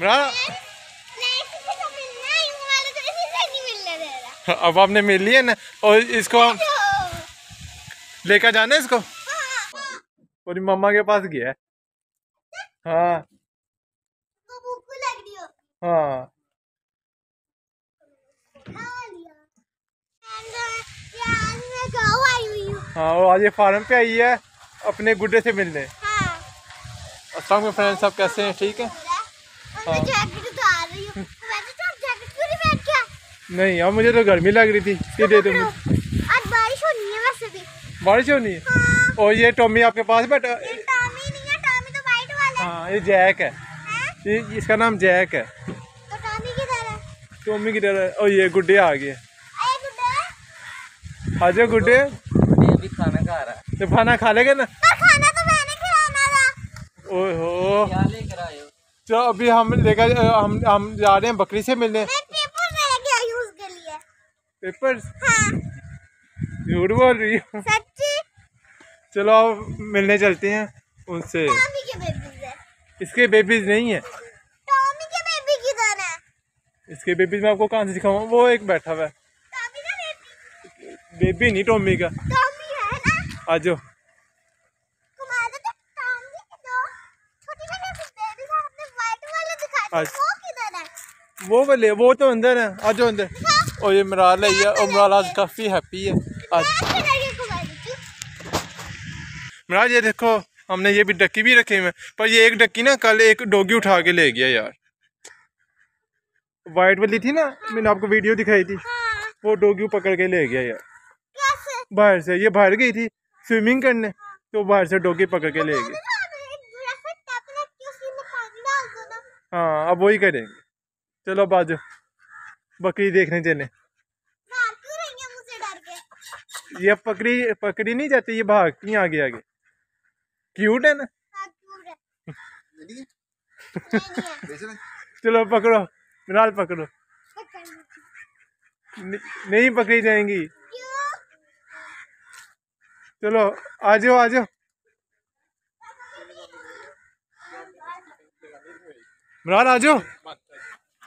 तो ही? अब आपने मिल लिया ना और इसको हम लेकर जाना है इसको? पूरी मम्मा के पास गया है। हाँ। वो हो। हाँ हूँ हाँ वो आज ये फार्म पे आई है अपने गुड्डे से मिलने। हाँ। अस्सलाम फ्रेंड्स सब कैसे हैं? ठीक है? नहीं के आए? नहीं अब मुझे तो गर्मी लग रही थी। दे दूँ आज बारिश होनी है वैसे भी। बारिश होनी है? हाँ। और ये टॉमी आपके पास बैठा ये टॉमी नहीं है टॉमी तो वाइट वाला है। हाँ ये जैक है। हैं? ये इसका नाम जैक है। तो टॉमी किधर है? टॉमी की तरह और ये गुड्डे आ गए। जाओ गुड्डे। अभी खाना खा रहा है। तो खाना खा लेगा ना? पर खाना तो मैंने खिलाना था। ओए तो अभी हम लेकर हम हम जा रहे हैं बकरी से मिलने। पेपर हूँ लिए। पेपर्स? हाँ। बोल रही हूँ? सच्ची? चलो अब मिलने चलते हैं उनसे। टॉमी के बेबीज है इसके बेबीज नहीं है। टॉमी के बेबी किधर है? इसके बेबीज मैं आपको कहाँ से दिखाऊँ? वो एक बैठा हुआ है। टॉमी का बेबी बेबी नहीं टॉमी का। टॉमी है ना? आ जाओ घुमा दो तो टॉमी के दो छोटी वाले बेबी आपने वाइट वो है? वाले वो तो अंदर है आज अंदर। और ये मराल है ये और मराल आज काफ़ी हैप्पी है आज। मैं किधर ये हूँ। देखो हमने ये भी डक्की भी रखे हुए पर ये एक डक्की ना कल एक डोगी उठा के ले गया यार। वाइट वाली थी ना मैंने आपको वीडियो दिखाई थी हाँ। वो डोगी पकड़ के ले गया यार। बाहर से ये बाहर गई थी स्विमिंग करने तो बाहर से डोगी पकड़ के ले गए हाँ अब वही करेंगे। चलो बाजू। बकरी देखने चले। ये पकड़ी पकड़ी नहीं जाती, ये भागती हैं आगे आगे। क्यूट है ना? चलो पकड़ो मिनाल पकड़ो। नहीं पकड़ी जाएँगी। चलो, आ जाओ आ जाओ। मिनाल आ जाओ।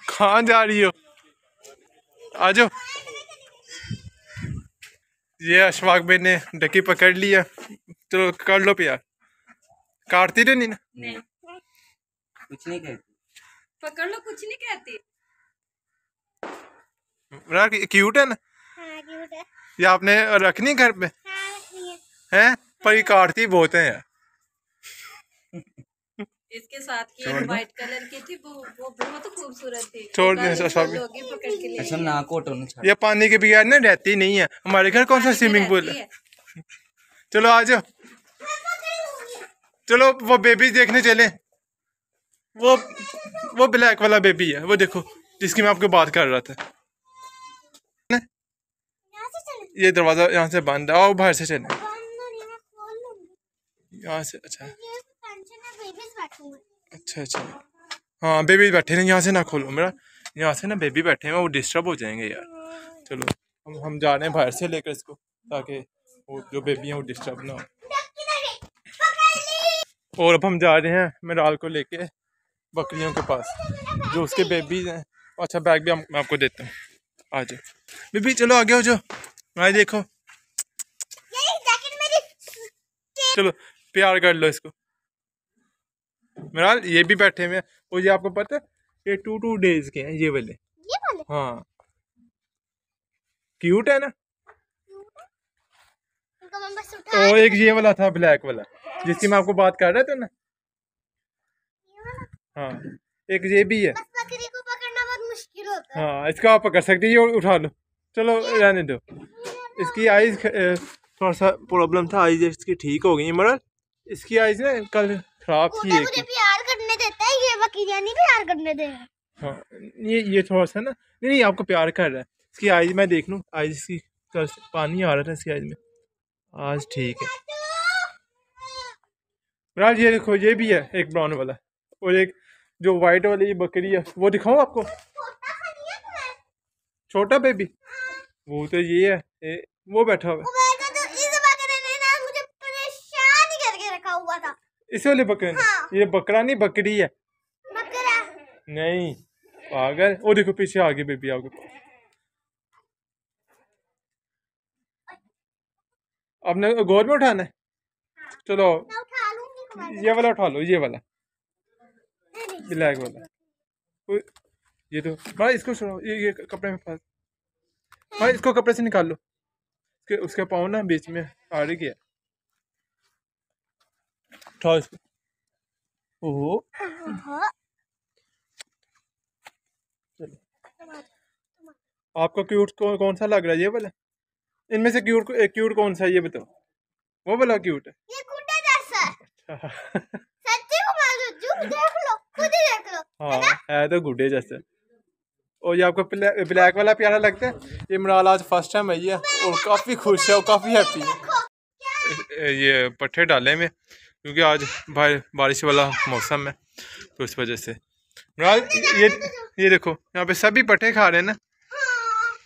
कहाँ जा रही हो? आ जाओ। ये अशफाक भाई ने डकी पकड़ लिया चलो तो कर लो प्यार। काटती तो नहीं ना? नहीं। कुछ नहीं कहती। पकड़ लो कुछ नहीं कहती। क्यूट है ना? हाँ, ये आपने रखनी घर पे? हैं? पर ये काटती बहुत है यार। इसके साथ की व्हाइट कलर की थी वो वो बहुत खूबसूरत थी। छोड़ दें, बार सब- इसको डॉगी पकड़ के ले अच्छा गई। नाक ओटो ने छाड़ ये पानी के बगैर ना रहती नहीं है। हमारे घर कौन सा स्विमिंग पूल है। चलो आ जाओ। चलो वो बेबी देखने चले। वो वो ब्लैक वाला बेबी है। वो देखो जिसकी मैं आपको बात कर रहा था। ना? ये दरवाज़ा यहाँ से बंद है। आओ बाहर से चले। यहाँ से अच्छा। अच्छा अच्छा। हाँ बेबी बैठे हैं यहाँ से ना खोलो। मेरा यहाँ से ना बेबी बैठे हैं वो डिस्टर्ब हो जाएँगे यार। चलो हम हम जा रहे हैं बाहर से लेकर इसको ताकि वो जो बेबी हैं वो डिस्टर्ब ना हो। और अब हम जा रहे हैं मिराल को लेके बकरियों के पास जो उसके बेबीज हैं। अच्छा बैग भी हम मैं आपको देता हूँ। आ जाओ। बेबी चलो आगे हो जाओ। भाई देखो। चलो प्यार कर लो इसको। मिराल ये भी बैठे हुए हैं। और ये आपको पता है ये टू टू डेज़ के हैं ये वाले। हाँ। क्यूट है ना? और एक ये वाला था ब्लैक वाला जिसकी मैं आपको बात कर रहा था ना? हाँ एक ये भी है। बकरी को पकड़ना बहुत मुश्किल होता है। हाँ इसका आप पकड़ सकते हैं ये उठा लो। चलो रहने दो। इसकी आइज़ थोड़ा सा प्रॉब्लम था आइज़ इसकी ठीक हो गई मगर इसकी आइज़ ना कल खराब थी मुझे एक मुझे प्यार करने देता है ये बकरियाँ नहीं प्यार करने दे। हाँ ये ये थोड़ा सा ना नहीं नहीं आपको प्यार कर रहा है। इसकी आइज़ मैं देख लूँ आइज़ इसकी पानी आ रहा था इसकी आइज़ में। आज ठीक है। राज ये देखो ये भी है एक ब्राउन वाला और एक जो वाइट वाली बकरी है वो दिखाऊँ आपको? छोटा सा नहीं है छोटा बेबी? वो तो ये है ए, वो बैठा हुआ है उमेगा तो इस बकरे ने ना मुझे परेशान ही करके रखा हुआ था इस वाले बकरे ने हाँ। ये बकरा नहीं बकरी है। बकरा। नहीं पागल। वो देखो पीछे आ गई बेबी आपके पास आपने गोद में उठाना है? चलो। लूँगी कुमार ये वाला उठा लो ये वाला। ब्लैक वाला। ये तो भाई इसको छोड़ो। ये ये कपड़े में फंस। भाई इसको कपड़े से निकाल लो। उसके उसके पाँव ना बीच में आ रही गया। ओहो हाँ, आपको क्यूट कौन कौन सा लग रहा है? ये वाला? इनमें से क्यूट क्यूट कौन सा है ये बताओ? वो वाला क्यूट है। ये गुड्डा जैसा है। अच्छा। सच्ची कुमार सच्चू देख लो खुद ही देख लो हाँ है तो गुड्डे जैसे। और ये आपको ब्लैक ब्लैक वाला प्यारा लगता है? ये मराल आज फ़र्स्ट टाइम आई है और काफ़ी खुश है और काफ़ी हैप्पी है। ये पट्ठे डाले में क्योंकि आज भाई बारिश वाला मौसम है तो इस वजह से। मराल ये ये देखो यहाँ पे सभी पट्टे खा रहे हैं ना? हाँ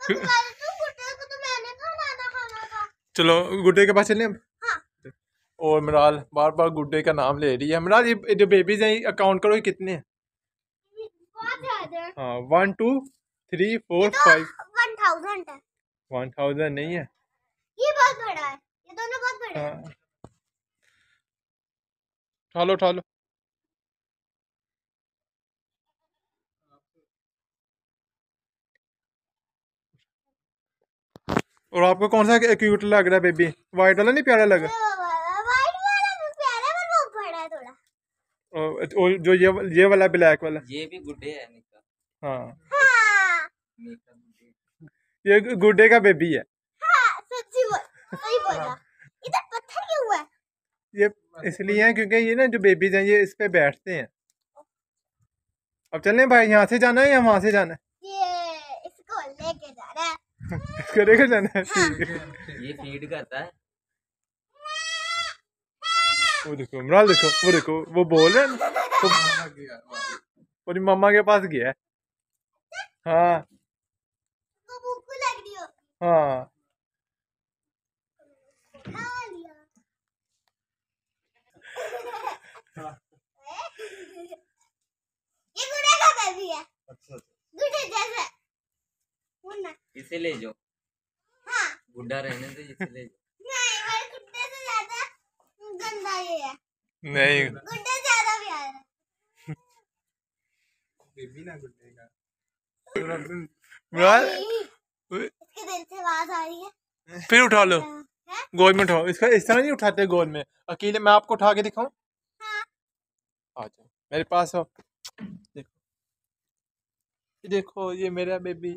तो तो था। चलो गुड्डे के पास चलें अब। हाँ। और मराल बार बार गुड्डे का नाम ले रही है। मराल ये जो बेबीज हैं अकाउंट करो ये कितने हैं? है। One two three four five one thousand नहीं है? ये बहुत बड़ा है। ये दोनों बहुत बड़े हैं। हाँ। उठा लो उठा लो और आपको कौन सा क्यूट लग रहा है बेबी वाइट वाला नहीं प्यारा लगा? वाइट वाला भी प्यारा है पर वो बड़ा है थोड़ा। और और जो ये ये वाला ब्लैक वाला। ये भी गुड्डे है निका हाँ। हाँ। निका ये गुड्डे का बेबी है। हाँ सच्ची बोल सही बोला। इधर पत्थर क्यों हुआ? ये इसलिए है क्योंकि ये ना जो बेबीज हैं ये इस पे बैठते हैं। अब चलें भाई यहाँ से जाना है या वहाँ से जाना है? ये इसको लेके जा है। इसको लेकर जाना है? ठीक है। ये फ़ीड करता है। वो देखो इमरान देखो वो देखो वो बोल रहे हैं पूरी मम्मा के पास गया है। हाँ। उसको भूख लग रही हो। हाँ। ये गुड़े का बेबी है गुड़े जैसा मुन्ना इसे ले जाओ हाँ गुड्डा रहने दे इसे ले जाओ नहीं। मेरे गुड्डे से ज़्यादा गंदा ये है नहीं। गुड्डे ज़्यादा प्यारा है इमरान इसके दिल से आवाज़ आ रही है फिर उठा लो। गोद में उठाओ इसका इस तरह नहीं उठाते गोद में। अकेले मैं आपको उठा के दिखाऊँ? हाँ। आ जाओ मेरे पास हो देखो। ये देखो ये मेरा बेबी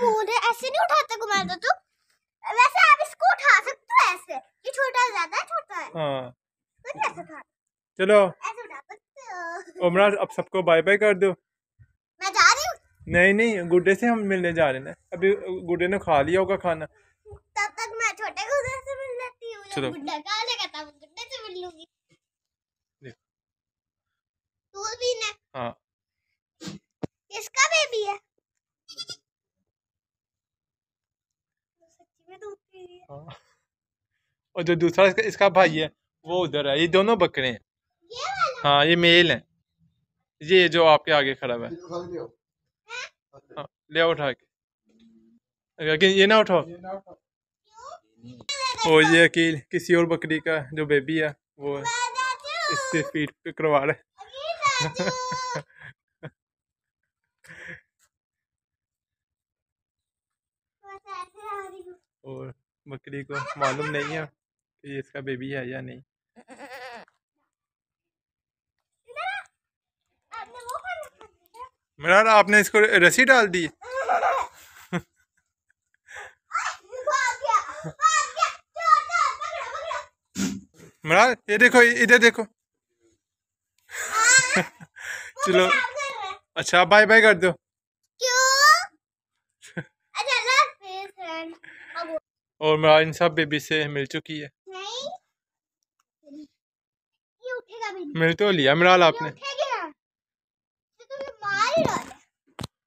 वो ऐसे नहीं उठाते कुमार तो तू। वैसे आप इसको उठा सकते हो ऐसे। ये छोटा ज़्यादा है छोटा है। हाँ। तो चलो। ऐसे उठा सकते हो। उमरान अब सबको बाय बाय कर दो। नहीं नहीं गुड्डे से हम मिलने जा रहे हैं अभी गुड्डे ने खा लिया होगा खाना। तब तक मैं छोटे गुड्डे से मिल लेती हूँ। चलो। गुड्डा खा लेगा तब गुड्डे से मिल लूँगी। देखो। तू भी ने हाँ। किसका बेबी है? रही है। हाँ। और जो दूसरा इसका, इसका भाई है वो उधर है। ये दोनों बकरे हैं। ये वाला? हाँ ये मेल है। ये जो आपके आगे खड़ा हुआ है। हाँ ले आओ उठा के लेकिन ये ना उठाओ। और ये अकील किसी और बकरी का जो बेबी है वो इससे फ़ीड पे करवा रहा और बकरी को मालूम नहीं है कि इसका बेबी है या नहीं इधर आ। आपने वो खाना खा लिया मेरा आपने इसको रस्सी डाल दी। मेरा ये देखो इधर देखो। चलो। अच्छा बाय बाय कर दो। और मेरा इन सब बेबी से मिल चुकी है। मिल तो लिया मेरा आपने। ही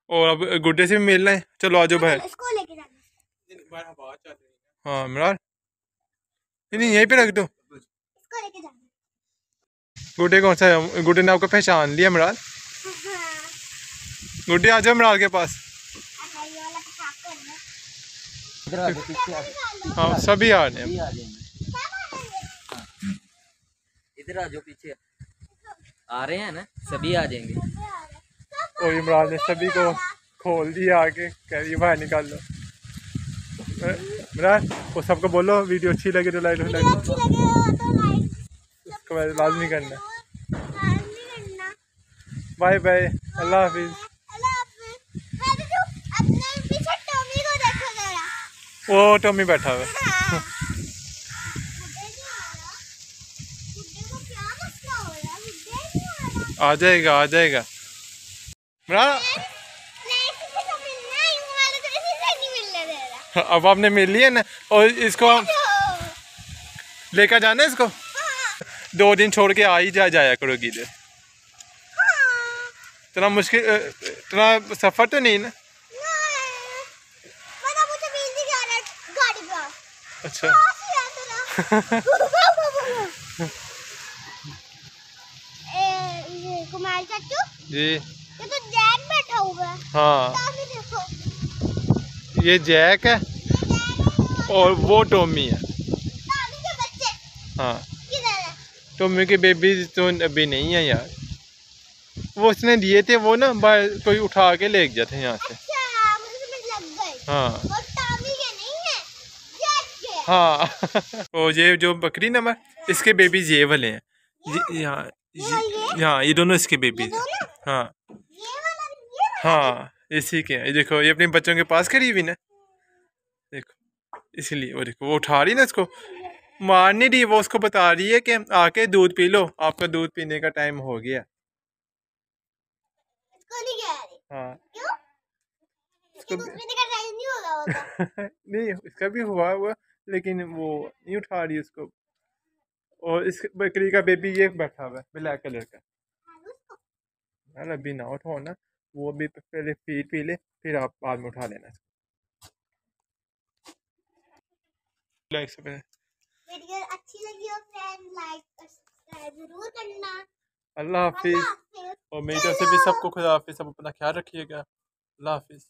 और अब गुड्डे से भी मिलना है। चलो आ जाओ बाहर। इसको हाँ नहीं यहीं पे रख दो। इसको लेके जाना। गुड्डे कौन सा है? गुड्डे ने आपको पहचान लिया इमरान गुड्डे आ जाओ इमरान के पास। ये वाला पेशाब करना इधर आ जाओ पीछे आ जाओ हाँ। सभी आ रहे हैं। सभी आ जाएँगे इधर आ जाओ पीछे। आ रहे हैं ना? सभी आ जाएँगे। और इमरान ने सभी को खोल दिया आके कह रही बाहर निकाल लो। इमरान वो सबको बोलो वीडियो अच्छी लगे तो लाइक लाइक लगे तो लाइक उसको लाजमी करना। करना। बाय बाय अल्लाह हाफिज़ अल्लाह हाफिज़ मैं तो जो अपने पीछे टॉमी को देखो जरा वो टॉमी बैठा हुआ। है। रहा। आ जाएगा आ जाएगा इमरान नहीं किसी को मिलना है यूँ वाले तो रहा अब आपने मिल लिया ना और इसको हम लेकर जाना इसको? हाँ दो दिन छोड़ के आ ही जा जाया करोगी इधर हाँ इतना मुश्किल इतना सफ़र तो नहीं ना? अच्छा। ही है ए ये कुमार चाचू जी। तो जैक बैठा हुआ है। हाँ। देखो। ये जैक है और वो टॉमी है। हाँ। टॉमी के बेबी तो अभी नहीं है यार। वो उसने दिए थे वो ना बाहर कोई उठा के ले गया था यहाँ से। अच्छा हाँ। है जैक के और ये जो बकरी ना मैं इसके बेबीज ये वाले हैं। ये- यहाँ यहाँ ये दोनों इसके बेबीज हैं। हाँ। हाँ इसी के ये देखो ये अपने बच्चों के पास खड़ी हुई ना। देखो इसलिए वो देखो वो उठा रही ना इसको। मार नहीं रही वो उसको बता रही है कि आके दूध पी लो आपका दूध पीने का टाइम हो गया। नहीं हाँ। क्यों? इसके दूध पीने का टाइम नहीं होगा होगा नहीं इसका भी हुआ हुआ लेकिन वो नहीं उठा रही उसको। और इस बकरी का बेबी ये बैठा हुआ है ब्लैक कलर का। यार अभी ना उठाओ ना। वो भी पहले पी पी ले फिर आप बाद में उठा लेना इसको। लाइक से वीडियो अच्छी लगी हो फ्रेंड लाइक और सब्सक्राइब ज़रूर करना। अल्लाह हाफिज़। और मेरी तरफ़ से भी सबको खुदा हाफिज़ सब अपना ख्याल रखिएगा। अल्लाह हाफिज़।